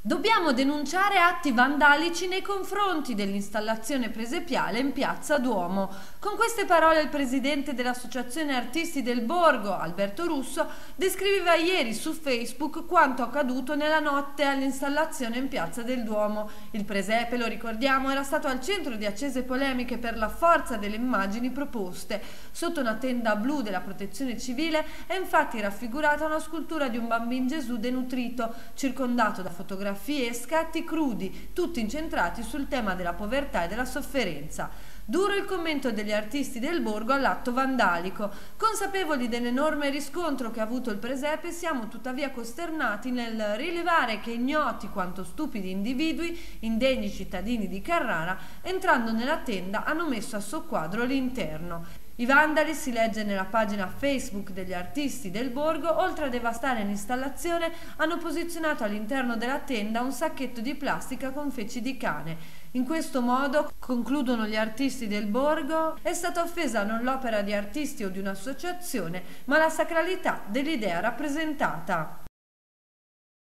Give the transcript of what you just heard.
Dobbiamo denunciare atti vandalici nei confronti dell'installazione presepiale in piazza Duomo. Con queste parole il presidente dell'Associazione Artisti del Borgo, Alberto Russo, descriveva ieri su Facebook quanto accaduto nella notte all'installazione in piazza del Duomo. Il presepe, lo ricordiamo, era stato al centro di accese polemiche per la forza delle immagini proposte. Sotto una tenda blu della protezione civile è infatti raffigurata una scultura di un bambino Gesù denutrito, circondato da fotografie fotografie e scatti crudi, tutti incentrati sul tema della povertà e della sofferenza. Duro il commento degli artisti del borgo all'atto vandalico. Consapevoli dell'enorme riscontro che ha avuto il presepe, siamo tuttavia costernati nel rilevare che ignoti quanto stupidi individui, indegni cittadini di Carrara, entrando nella tenda hanno messo a soqquadro l'interno. I vandali, si legge nella pagina Facebook degli artisti del borgo, oltre a devastare l'installazione, hanno posizionato all'interno della tenda un sacchetto di plastica con feci di cane. In questo modo, concludono gli artisti del borgo, è stata offesa non l'opera di artisti o di un'associazione, ma la sacralità dell'idea rappresentata.